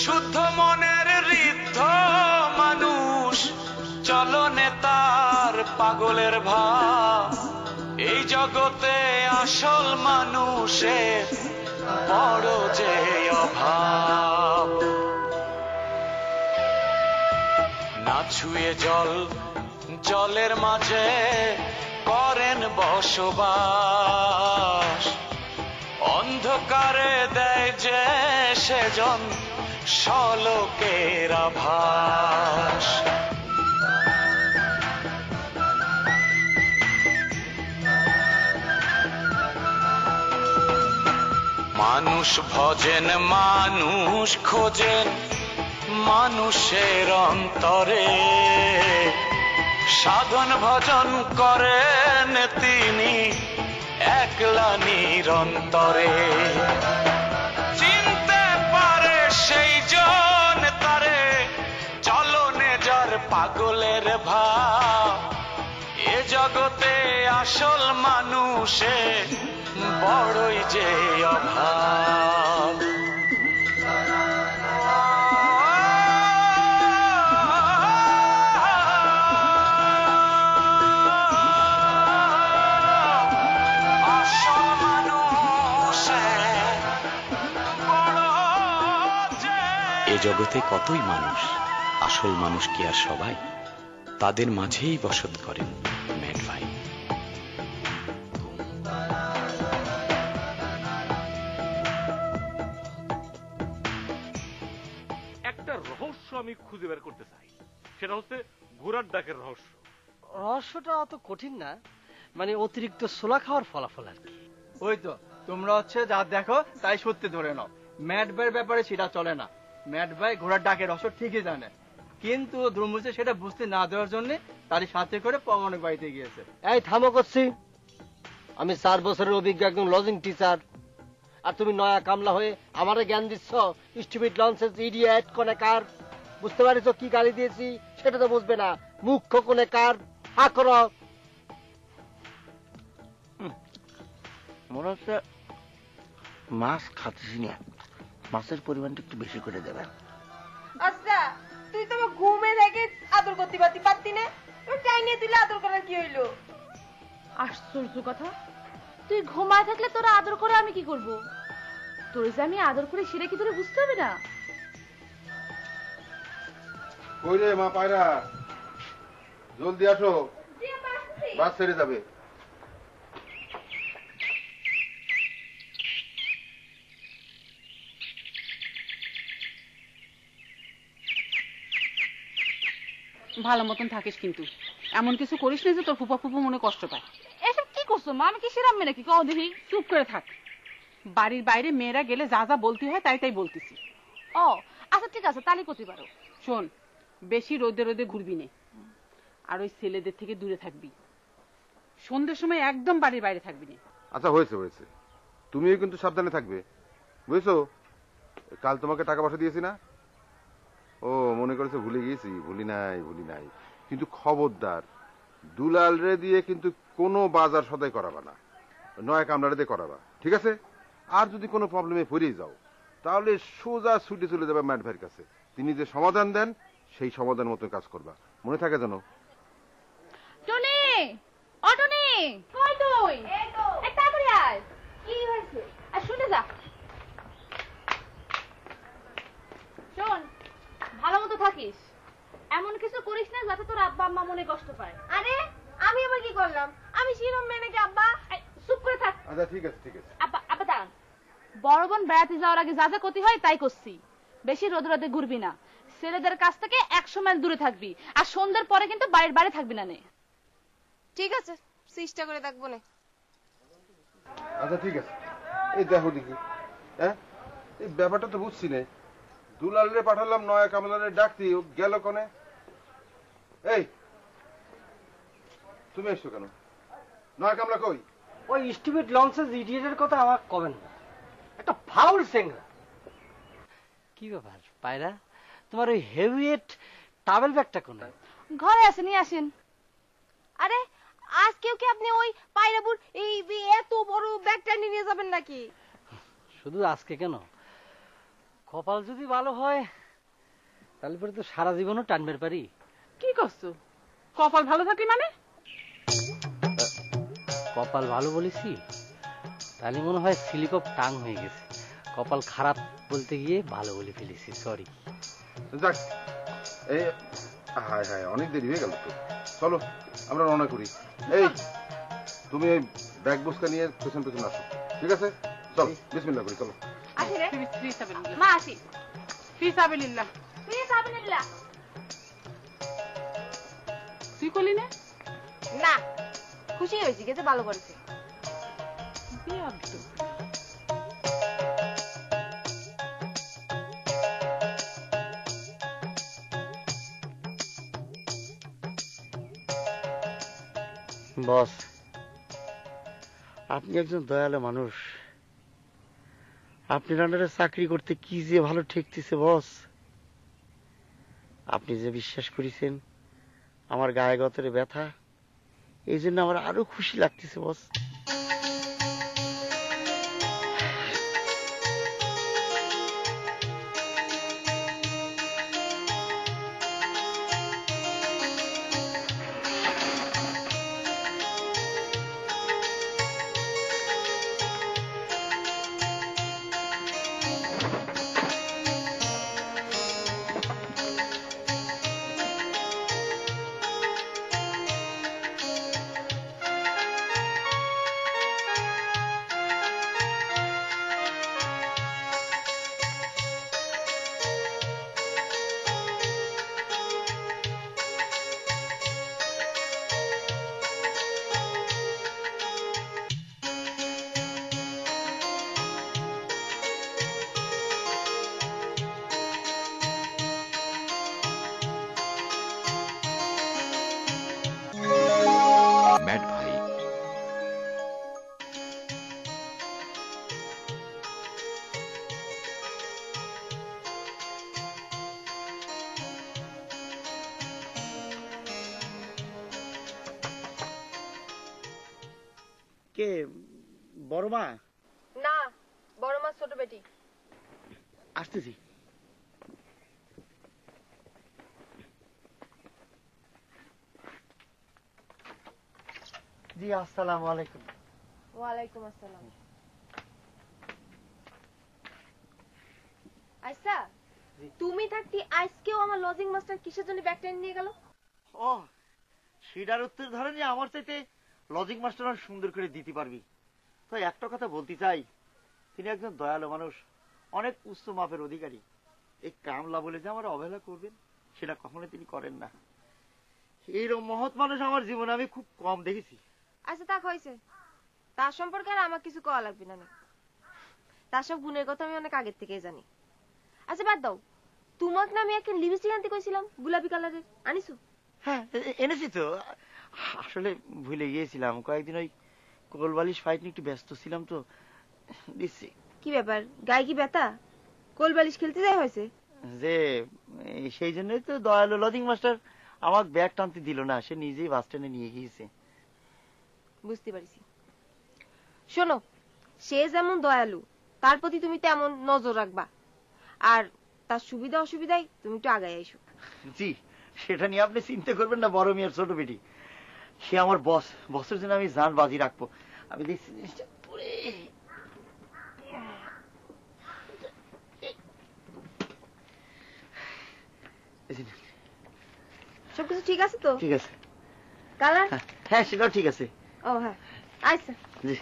শুদ্ধ মনের ঋদ্ধ মানুষ। চলনে তার পাগলের ভাব। এই জগতে আসল মানুষের বড় যে অভাব। না ছুঁয়ে জল, জলের মাঝে করেন বসবাস। অন্ধকারে দেয় যে সেজন সলকের আভাস। মানুষ ভজেন মানুষ খোঁজেন মানুষের অন্তরে। সাধন ভজন করেন তিনি একলা নিরন্তরে। পাগলের ভাব। এ জগতে আসল মানুষে বড়ই যে অভাব। জগতে কতই মানুষ? আসল মানুষ কি আর সবাই? তাদের মাঝেই বসত করেন ম্যাড ভাই। একটা রহস্য আমি খুঁজে বের করতে চাই। সেটা হচ্ছে ঘোড়ার ডাকের রহস্য। রহস্যটা অত কঠিন না মানে অতিরিক্ত সোলা খাওয়ার ফলাফল আর কি। ওই তো তোমরা হচ্ছে যা দেখো তাই সত্যি ধরে নাও। ম্যাট ভাইয়ের ব্যাপারে সেটা চলে না। ম্যাট ভাই ঘোড়ার ডাকের রস ঠিকই জানে। কিন্তু দ্রুমুসে সেটা বুঝতে না দেওয়ার জন্য তারই সাথে করে পমানক বাড়িতে গিয়েছে। এই থামো করছি। আমি চার বছরের অভিজ্ঞ একজন লজিং টিচার আর তুমি নয়া কামলা হয়ে আমারে জ্ঞান দিচ্ছ স্টুপিড লঞ্চেস ইডিয়েট কোনে কার? বুঝতে পারিস কি গালি দিয়েছি? সেটা তো বুঝবে না। মুখ্য কোনে কার? হা করো। মনে হচ্ছে মাছ খাচ্ছি না। মাছের পরিমাণটা একটু বেশি করে দেবেন আচ্ছা তুই তো ঘুমে থেকে আদর করতে পারতি পারতি না? টাইনে দিলে আদর করার কি হইল? আশ্চর্য কথা। তুই ঘুমায় থাকলে তোরা আদর করে আমি কি করব? তোর যে আমি আদর করে সেটা কি তোরা বুঝতে হবে না? কই রে মা পায়রা? জলদি আসো। বাস ছেড়ে যাবে। ভালো মতন থাকিস কিন্তু। এমন কিছু করিস না যে তোর ফুপা ফুপু মনে কষ্ট পায়। এসব কি করছ? মা আমি কি সেরাম মেয়ে নাকি? কও দেখি। চুপ করে থাক। বাড়ির বাইরে মেয়েরা গেলে যা যা বলতে হয় তাই তাই বলতেছি। ও আচ্ছা ঠিক আছে তাহলে করতে পারো। শোন বেশি রোদে রোদে ঘুরবি নে। আর ওই ছেলেদের থেকে দূরে থাকবি। সন্ধ্যের সময় একদম বাড়ির বাইরে থাকবি না। আচ্ছা হয়েছে হয়েছে। তুমিও কিন্তু সাবধানে থাকবে। বুঝছ? কাল তোমাকে টাকা পয়সা দিয়েছি না? ও, মনে করেছে ভুলে গিয়েছি। ভুলি নাই ভুলি নাই। কিন্তু খবরদার, দুলাল রে দিয়ে কিন্তু কোনো বাজার সদাই করাবা না। নয় কামলারে দিয়ে করাবা, ঠিক আছে? আর যদি কোনো প্রবলেমে পড়ে যাও, তাহলে সোজা ছুটে চলে যাবে ম্যাট ভাইয়ের কাছে। তিনি যে সমাধান দেন, সেই সমাধান মতো কাজ করবা। মনে থাকে যেন? টনি! তুই এই তো এই তাড়াতাড়ি আয় কি হয়েছে আর শুনে যা শোন ভালো মতো থাকিস। এমন কিছু করিস না যাতে তোর আব্বা আম্মা মনে কষ্ট পায়। আরে আমি আবার কি করলাম? আমি শিরম মেয়ে নাকি আব্বা? চুপ করে থাক। আচ্ছা ঠিক আছে ঠিক আছে। আব্বা আব্বা দাঁড়ান। বড় বোন বেড়াতে যাওয়ার আগে যা যা ক্ষতি হয় তাই করছি। বেশি রোদ রোদে ঘুরবি না। ছেলেদের কাছ থেকে একশো মাইল দূরে থাকবি। আর সন্ধ্যের পরে কিন্তু বাইরের বাইরে থাকবি না নে। ঠিক আছে চেষ্টা করে দেখব না। আচ্ছা ঠিক আছে। এই দেখো দেখি। হ্যাঁ? এই ব্যাপারটা তো বুঝছি না। দুলালে পাঠালাম নয়া কামলারে ডাকতি ও গেল কনে? এই তুমি এসছো কেন? নয়া কামলা কই? ওই স্টুপিড লঞ্চেস ইডিয়েটের কথা আমার কবেন না। একটা ফাউল সিংরা কি ব্যাপার পায়রা? তোমার ওই হেভিয়েট টাবেল ব্যাগটা কোনে? ঘরে আছে নিয়ে আসেন। আরে আজকেও কি আপনি ওই পায়রাবুর এই এই এত বড় ব্যাগটা নিয়ে যাবেন নাকি? শুধু আজকে কেন? কপাল যদি ভালো হয় তাহলে পরে তো সারা জীবনও টানবার পারি। কি করছ? কপাল ভালো থাকলে মানে? কপাল ভালো বলেছি তাহলে মনে হয় স্লিপ অফ টাং হয়ে গেছে। কপাল খারাপ বলতে গিয়ে ভালো বলে ফেলেছি সরি যাক এই হায় হায় অনেক দেরি হয়ে গেল তো। চলো আমরা রওনা করি। এই তুমি এই ব্যাগ বস্তা নিয়ে পেছন পেছন আসো ঠিক আছে? চল বিসমিল্লাহ করি চলো। রে ফি- ফি সাবিলিল্লাহ। মা আসি। ফি সাবিলিল্লাহ। প্লিজ আবিনিল্লাহ তুই করলি না? না খুশি হয়েছি গেছে ভালো করেছে। বস আপনি একজন দয়ালু মানুষ। আপনি রান্নারে চাকরি করতে কি যে ভালো ঠেকতেছে, বস? আপনি যে বিশ্বাস করেছেন, আমার গায়ে গতরে ব্যথা এই জন্য আমার আরও খুশি লাগতেছে, বস। কে? বড় মা? না বড় মা ছোট বেটি। আসতেছি। জি আসসালামু আলাইকুম। ওয়ালাইকুম আসসালাম। আইসা তুমি থাকতে আজকেও আমার লজিং মাস্টার কিসের জন্য ব্যাগ নিয়ে গেল? ও সেটার উত্তর ধরে যে আমার চাইতে লজিক মাস্টার আর সুন্দর করে দিতে পারবি। তো একটা কথা বলতে চাই তিনি একজন দয়ালু মানুষ অনেক উচ্চ মাপের অধিকারী। এই কামলা বলে যে আমার অবহেলা করবেন সেটা কখনো তিনি করেন না। এইরকম মহৎ মানুষ আমার জীবনে আমি খুব কম দেখেছি। আচ্ছা তা হয়েছে তার সম্পর্কে আর আমার কিছু কওয়া লাগবে না তার সব গুণের কথা আমি অনেক আগের থেকেই জানি। আচ্ছা বাদ দাও। তোমাকে না আমি একটা লিপস্টিক আনতে কইছিলাম গোলাপি কালারের। আনিছো? হ্যাঁ এনেছি তো। আসলে ভুলে গিয়েছিলাম। কয়েকদিন ওই কোলবালিশ ফাইট নিয়ে একটু ব্যস্ত ছিলাম তো। দিচ্ছি। কি ব্যাপার? গায়ে কি ব্যথা? কোল বালিশ খেলতে যাই হয়েছে? যে সেই জন্যই তো দয়ালু লজিং মাস্টার আমার ব্যাগ টানতে দিল না সে নিজেই বাস স্ট্যান্ডে নিয়ে গিয়েছে। বুঝতে পারছি। শোনো সে যেমন দয়ালু তার প্রতি তুমি তেমন নজর রাখবা। আর তার সুবিধা অসুবিধায় তুমি একটু আগায় আইসো। জি সেটা নিয়ে আপনি চিন্তা করবেন না বড় মেয়ের ছোট বেটি। সে আমার বস বসের জন্য আমি যান বাজি রাখব। আমি দেখছি জিনিসটা সবকিছু ঠিক আছে তো? ঠিক আছে। কালার হ্যাঁ, হ্যাঁ সেটাও ঠিক আছে। ও হ্যাঁ। আচ্ছা জি।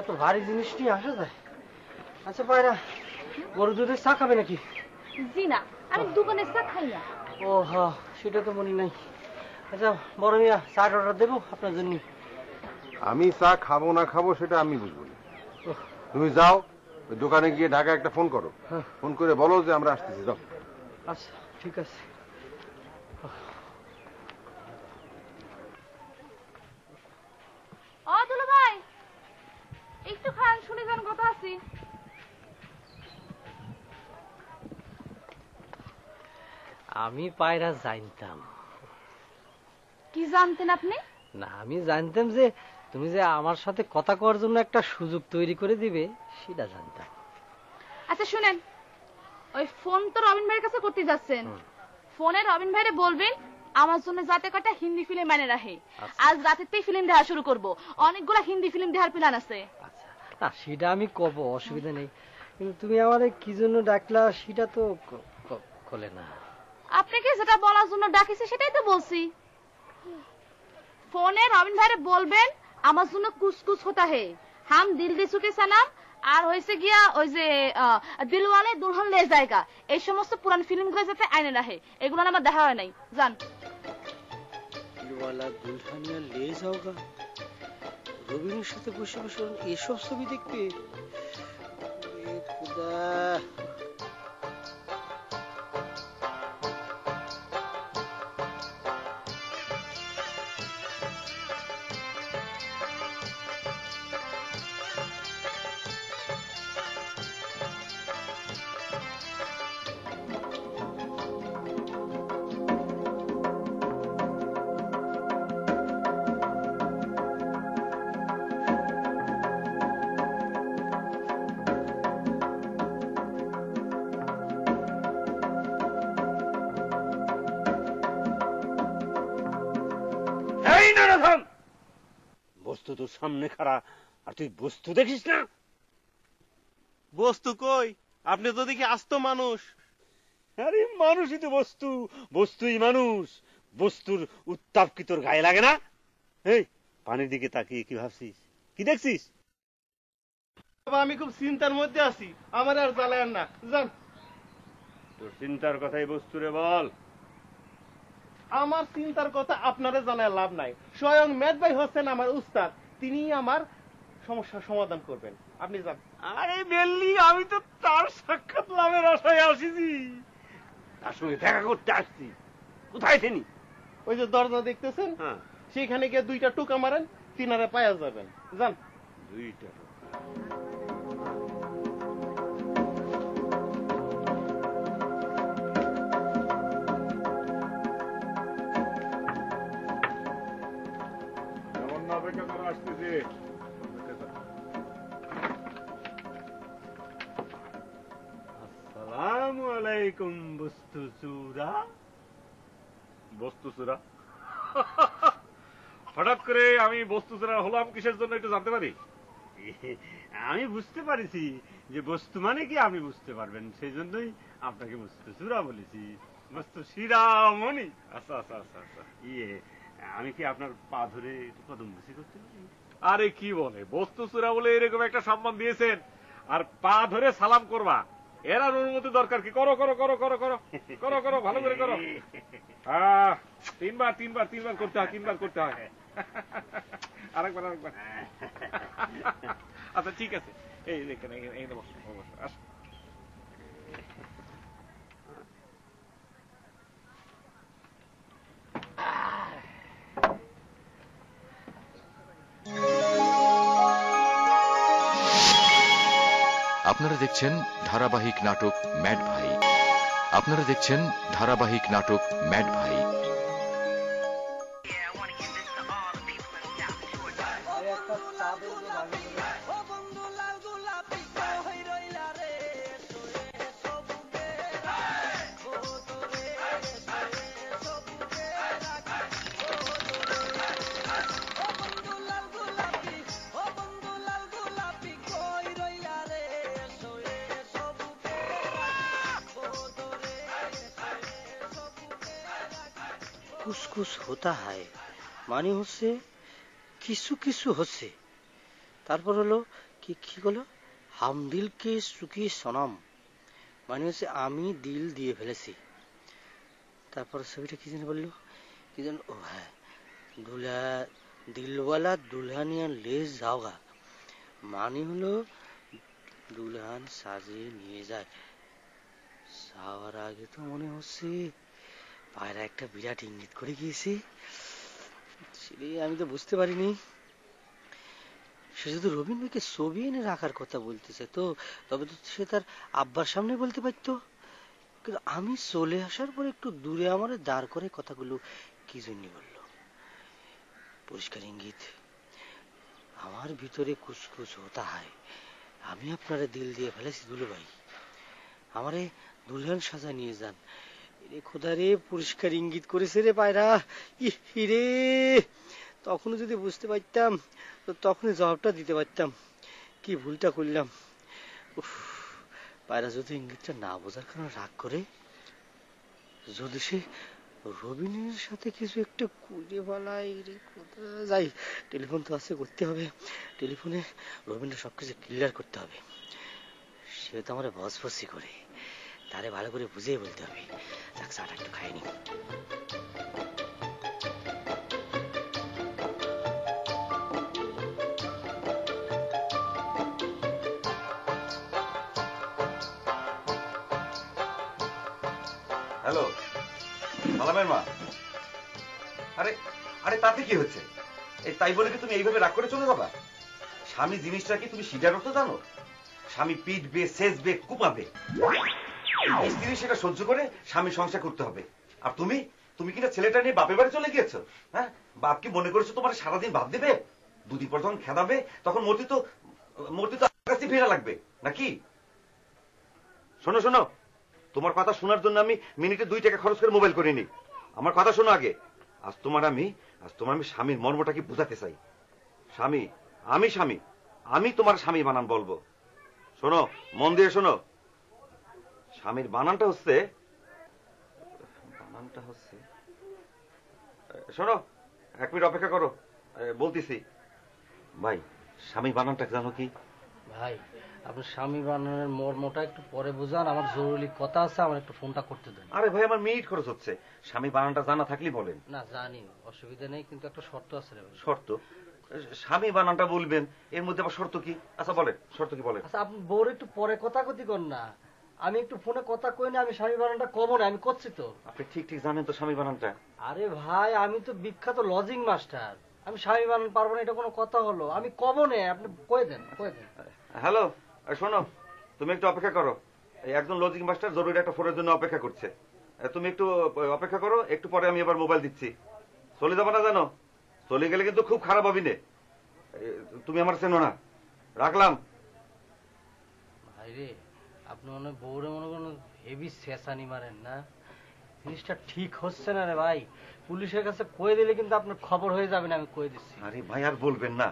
এত ভারী জিনিস নিয়ে আসা যায়? আচ্ছা পায়রা গরু দুধের চা খাবে নাকি? জি না আমি দোকানে চা খাই না। ও হ্যাঁ সেটা তো মনে নাই। আচ্ছা বড় মিয়া চার অর্ডার দেবো আপনার জন্য? আমি চা খাব না খাব সেটা আমি বুঝব না। তুমি যাও দোকানে গিয়ে ঢাকা একটা ফোন করো। ফোন করে বলো যে আমরা আসতেছি যাও। আচ্ছা ঠিক আছে ও দুলু ভাই একটু খান শুনে যান কথা আছি আমি পায়রা জানতাম। কি জানতেন আপনি? না আমি জানতাম যে তুমি যে আমার সাথে কথা কওয়ার জন্য একটা সুযোগ তৈরি করে দিবে সেটা জানতাম। আচ্ছা শুনেন ওই ফোন তো রবিন ভাইয়ের কাছে করতে যাচ্ছেন। ফোনে রবিন ভাইরে বলবেন আমার জন্য যাতে কটা হিন্দি ফিল্ম মানে রাখে। আজ রাতেতেই ফিল্ম দেখা শুরু করব। অনেকগুলা হিন্দি ফিল্ম দেখার প্ল্যান আছে। না সেটা আমি কব অসুবিধা নেই। কিন্তু তুমি আমারে কি জন্য ডাকলা সেটা তো ক- না। আপনাকে যেটা বলার জন্য ডাকিছে সেটাই তো বলছি। ফোনে রবিন ভাইরে বলবেন, আমার জন্য কুসকুস হতা হে। হাম দিল দে চুকে সালাম, আর হয়েছে গিয়া ওই যে দিলওয়ালে দুলহন লে জায়গা। এই সমস্ত পুরান ফিল্মগুলো যাতে আইনে রাখে, এগুলো আমার দেখা হয় নাই। জান দিলওয়ালা দুলহানিয়া লে যাওগা রবিনের সাথে বসে বসে এসব ছবি দেখবে খুদা। বস্তু তোর সামনে খাড়া। আর তুই বস্তু দেখিস না? বস্তু কই? আপনি তো দেখি আস্ত মানুষ। আরে মানুষই তো বস্তু। বস্তুই মানুষ। বস্তুর উত্তাপ কি তোর গায়ে লাগে না? এই পানির দিকে তাকিয়ে কি ভাবছিস? কি দেখছিস? আমি খুব চিন্তার মধ্যে আছি। আমার আর জ্বালায় না। জান তোর চিন্তার কথাই বস্তুরে বল। আমার চিন্তার কথা আপনারে জানায় লাভ নাই। স্বয়ং মেদ ভাই হোসেন আমার উস্তাদ তিনি আমার সমস্যার সমাধান করবেন। আপনি যান। আরে বেল্লি আমি তো তার সাক্ষাৎ লাভের আশায় আসিছি। তার সঙ্গে দেখা করতে আসছি। কোথায় তিনি? ওই যে দরজা দেখতেছেন? হ্যাঁ। সেখানে গিয়ে দুইটা টুকা মারেন তিনারে পায়া যাবেন। যান। দুইটা অপেক্ষা করে আসতেছি। আসসালামু আলাইকুম বস্তু চূড়া। বস্তু হঠাৎ করে আমি বস্তু সুরা হলাম কিসের জন্য একটু জানতে পারি? আমি বুঝতে পারিছি যে বস্তু মানে কি আপনি বুঝতে পারবেন। সেই জন্যই আপনাকে বস্তু চূড়া বলেছি। বস্তু শিরামণি আচ্ছা আচ্ছা আচ্ছা আচ্ছা। ইয়ে আমি কি আপনার পা ধরে কদম বুঝি করতে আরে কি বলে বস্তু সুরা বলে এরকম একটা সম্মান দিয়েছেন আর পা ধরে সালাম করবা এর আর অনুমতি দরকার কি করো করো করো করো করো করো করো ভালো করে করো তিনবার তিনবার তিনবার করতে হয় তিনবার করতে হয় আরেকবার আরেকবার আচ্ছা ঠিক আছে এই এখানে এখানে বসো বসো আসো আপনারা দেখছেন ধারাবাহিক নাটক ম্যাড ভাই। আপনারা দেখছেন ধারাবাহিক নাটক ম্যাড ভাই। কুসকুস হতা হয় মানে হচ্ছে কিছু কিছু হচ্ছে তারপর হলো কি কি হলো হাম দিলকে সুকি সনম মানে হচ্ছে আমি দিল দিয়ে ফেলেছি তারপর ছবিটা কি যেন বলল কি যেন ও হ্যাঁ দুলা দিলওয়ালা দুলহানিয়া লে যাওগা মানে হলো দুলহান সাজিয়ে নিয়ে যায় যাওয়ার আগে তো মনে হচ্ছে পায়রা একটা বিরাট ইঙ্গিত করে গিয়েছে। সেরে আমি তো বুঝতে পারিনি। সে শুধু রবীন ভাইকে ছবি এনে রাখার কথা বলতেছে তো, তবে তো সে তার আব্বার সামনে বলতে পারতো। কিন্তু আমি চলে আসার পর একটু দূরে আমার দাঁড় করে কথাগুলো কি জন্য বলল? পরিষ্কার ইঙ্গিত। আমার ভিতরে কুচকুচ হতা হয়। আমি আপনারে দিল দিয়ে ফেলেছি দুলু ভাই আমারে দুলহান সাজা নিয়ে যান। রে খোদা রে পরিষ্কার ইঙ্গিত করেছে রে পায়রা। রে। তখনও যদি বুঝতে পারতাম, তো তখনই জবাবটা দিতে পারতাম। কি ভুলটা করলাম। উফ, পায়রা যদি ইঙ্গিতটা না বোঝার কারণে রাগ করে, যদি সে রবিনের সাথে কিছু একটা কুড়ে বালাই রে যাই, টেলিফোন তো আছে, করতে হবে। টেলিফোনে রবিনের সবকিছু ক্লিয়ার করতে হবে। সে তো আমার বস বসি করে। তারে ভালো করে বুঝিয়ে বলতে হবে। চাটা একটু খাইনি হ্যালো সালামের মা। আরে আরে তাতে কি হচ্ছে? এই তাই বলে কি তুমি এইভাবে রাগ করে চলে যাবা? স্বামী জিনিসটা কি তুমি সিটার অর্থ জানো? স্বামী পিটবে সেচবে কুপাবে স্ত্রী সেটা সহ্য করে স্বামী সংসার করতে হবে। আর তুমি? তুমি কিনা ছেলেটা নিয়ে বাপের বাড়ি চলে গিয়েছো? হ্যাঁ? বাপ কি মনে করেছ তোমার সারাদিন ভাত দেবে? দুদিন পর যখন খেদাবে তখন মূর্তি তো মূর্তি তো কাছে ফেরা লাগবে, নাকি? শোনো শোনো। তোমার কথা শোনার জন্য আমি মিনিটে দুই টাকা খরচ করে মোবাইল করিনি। আমার কথা শোনো আগে। আজ তোমার আমি, আজ তোমার আমি স্বামীর মর্মটা কি বুঝাতে চাই? স্বামী, আমি স্বামী, আমি তোমার স্বামী বানান বলব। শোনো, মন দিয়ে শোনো। স্বামীর বানানটা হচ্ছে বানানটা হচ্ছে শোনো এক মিনিট অপেক্ষা করো বলতেছি। ভাই স্বামী বানানটা জানো কি? ভাই আপনার স্বামী বানানোর মর্মটা একটু পরে বুঝান আমার জরুরি কথা আছে আমার একটু ফোনটা করতে দেন। আরে ভাই আমার মিনিট খরচ হচ্ছে। স্বামী বানানটা জানা থাকলেই বলেন। না জানি অসুবিধা নেই কিন্তু একটা শর্ত আছে শর্ত? স্বামী বানানটা বলবেন এর মধ্যে আবার শর্ত কি? আচ্ছা বলেন শর্ত কি বলেন? আচ্ছা আপনি বউর একটু পরে কথা কথি কর না। আমি একটু ফোনে কথা কই না আমি স্বামী বানানটা কব না আমি করছি তো। আপনি ঠিক ঠিক জানেন তো স্বামী বানানটা। আরে ভাই আমি তো বিখ্যাত লজিং মাস্টার। আমি স্বামী বানান পারব না এটা কোনো কথা হলো। আমি কব না আপনি কয়ে দেন কয়ে দেন। হ্যালো শোনো তুমি একটু অপেক্ষা করো। এই একজন লজিং মাস্টার জরুরি একটা ফোনের জন্য অপেক্ষা করছে। তুমি একটু অপেক্ষা করো একটু পরে আমি এবার মোবাইল দিচ্ছি। চলে যাব না জানো চলে গেলে কিন্তু খুব খারাপ হবি নে। তুমি আমার চেনো না। রাখলাম। ভাই রে আপনি মনে হয় বউরে মনে করেন হেভি শেষানি মারেন না? জিনিসটা ঠিক হচ্ছে না রে ভাই। পুলিশের কাছে কয়ে দিলে কিন্তু আপনার খবর হয়ে যাবে না আমি কয়ে দিচ্ছি। আরে ভাই আর বলবেন না।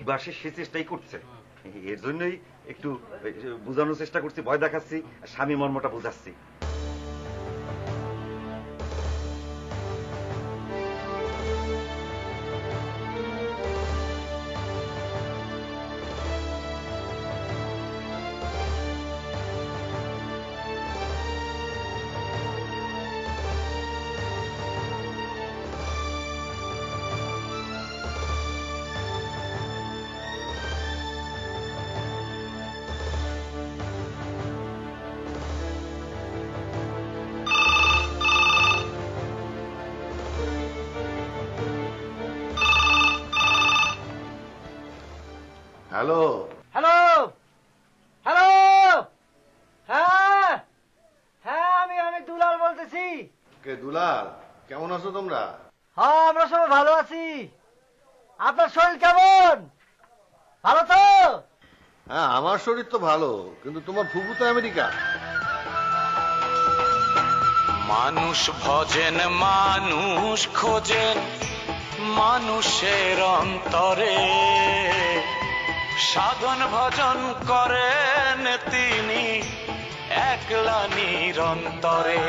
এবার সে সে চেষ্টাই করছে। এর জন্যই একটু বোঝানোর চেষ্টা করছি ভয় দেখাচ্ছি স্বামী মর্মটা বুঝাচ্ছি। হ্যালো। হ্যালো? হ্যালো? হ্যাঁ? হ্যাঁ আমি আমি দুলাল বলতেছি। কে দুলাল? কেমন আছো তোমরা? হ্যাঁ আমরা সবাই ভালো আছি। আপনার শরীর কেমন? ভালো তো? হ্যাঁ আমার শরীর তো ভালো কিন্তু তোমার ফুবু তো আমেরিকা। মানুষ ভজেন মানুষ খোঁজেন মানুষের অন্তরে। সাধন ভজন করেন তিনি একলা নিরন্তরে।